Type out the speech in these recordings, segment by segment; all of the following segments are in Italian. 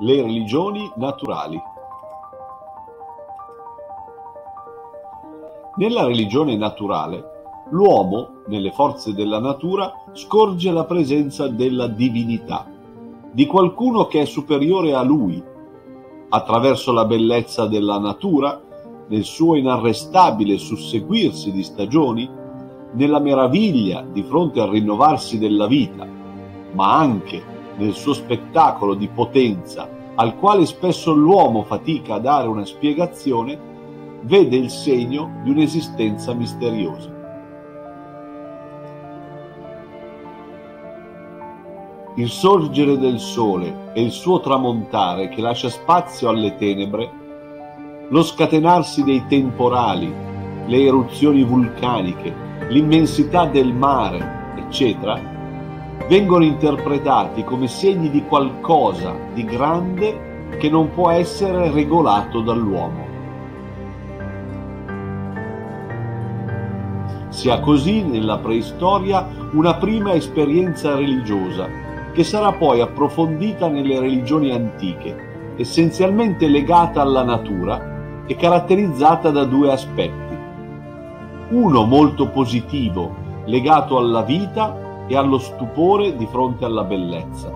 Le religioni naturali. Nella religione naturale, l'uomo, nelle forze della natura, scorge la presenza della divinità, di qualcuno che è superiore a lui, attraverso la bellezza della natura, nel suo inarrestabile susseguirsi di stagioni, nella meraviglia di fronte al rinnovarsi della vita, ma anche nel suo spettacolo di potenza, al quale spesso l'uomo fatica a dare una spiegazione, vede il segno di un'esistenza misteriosa. Il sorgere del sole e il suo tramontare che lascia spazio alle tenebre, lo scatenarsi dei temporali, le eruzioni vulcaniche, l'immensità del mare, eccetera, vengono interpretati come segni di qualcosa di grande che non può essere regolato dall'uomo. Sia così nella preistoria una prima esperienza religiosa che sarà poi approfondita nelle religioni antiche, essenzialmente legata alla natura e caratterizzata da due aspetti. Uno molto positivo, legato alla vita e allo stupore di fronte alla bellezza.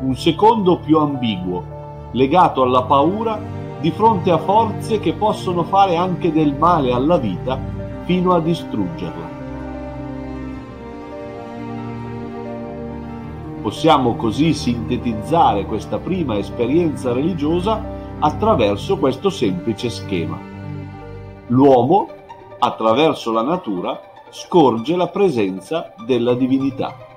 Un secondo più ambiguo, legato alla paura di fronte a forze che possono fare anche del male alla vita fino a distruggerla. Possiamo così sintetizzare questa prima esperienza religiosa attraverso questo semplice schema. L'uomo, attraverso la natura, scorge la presenza della divinità.